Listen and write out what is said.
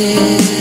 places